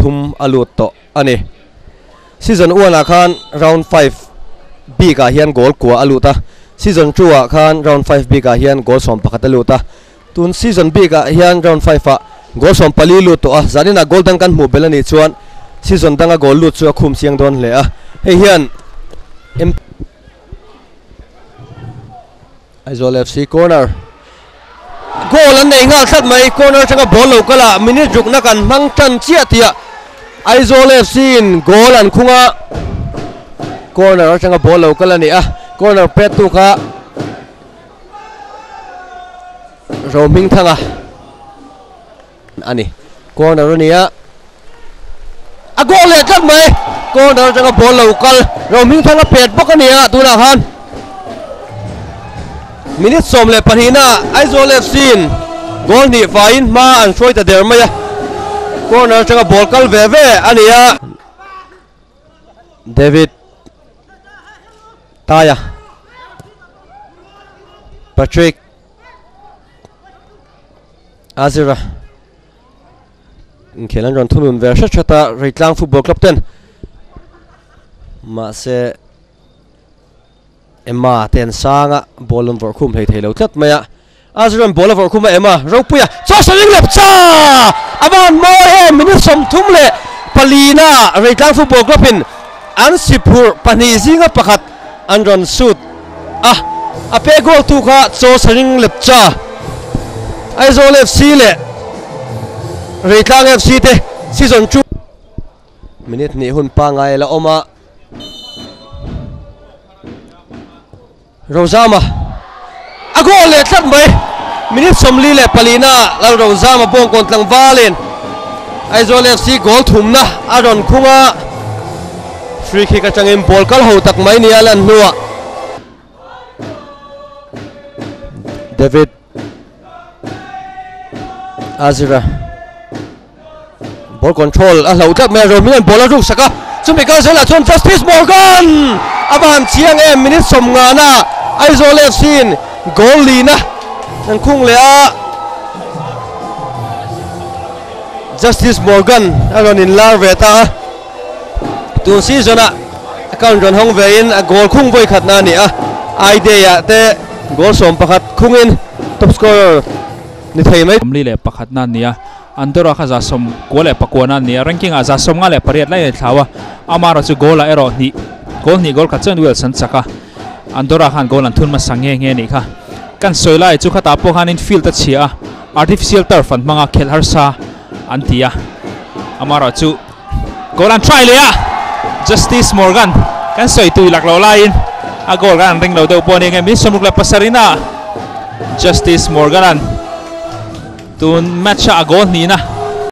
pathum alut to ani season 1 a ah khan, round 5 b ka hian goal kwa aluta season 2 a ah khan, round 5 b ka hian goal som pakhat aluta tun season b ka ah hian round 5 a goal som pali lu to a. Zanina golden kan mu belani chuan. Season danga goal lu chu khum siang don le a. He hian Aizol FC corner. Goal an nei ngal thlat mai. Corner changa ball lo kala. Minute juk na kan mang tan chia tia. Aizol FC in goal an khunga corner changa ball local ani a corner petu kha roaming thanga ani corner ni a. A goal le thlat mai. Corner changa ball local roaming thanga pet bok ani a. Tuna khan. Minute som le panina aizol fc in goal ni fain ma an shroi ta der a corner changa ball kal ve ve ania david taya patrick azira khelan ron thunun ver sha chata reitlang football club ten ma se emma ten sanga bolon vor khum thei thei lo tlat maya azran bola vor khuma emma ro puya cho saling lep cha aban mo he mini som thum le, palina, reitlang football club in an sipur, pani zinga pakhat, an ron sut. Ah ape gol tu kha, cho saling lepcha aizol fc le, reitlang fc te season 2 minute ni hun pa ngai la oma. Rozama a Ako le tlat mai minute somli le palina la Rosama bong kon tlang valin Aizol FC goal thumna aron khunga free kick atangin ball kal ho tak mai ni alan nuwa David Azira. Ball control, a lo tak me ro romian ball ruk saka. Chumi kal sela chon piece morgan. Aban chiang em, minute somnga na. Aizol FC in goal lina nan khung le a Justice Morgan aron in à, lar ve ta. Tu season a account ron hong ve in a goal khung voi khat na ni a idea te goal som pakhat khung in. Top scorer ni thei mai li le pakhat na nia andora kha za som ko le pakona nia ranking a za som nga le pariat lai thawa amara chu goal a ero ni goal ni goal ka chen wilson chaka andora khan goal an thun ma sange nge ni kha kan soilai chu khata po khan in field ta chia artificial turf an manga khel har sa antia amara chu goal an try le ya justice morgan kan soi tu lak lo lain a goal kan ring lo do po ni nge mi somuk la pasarina justice morgan an tun match a goal ni na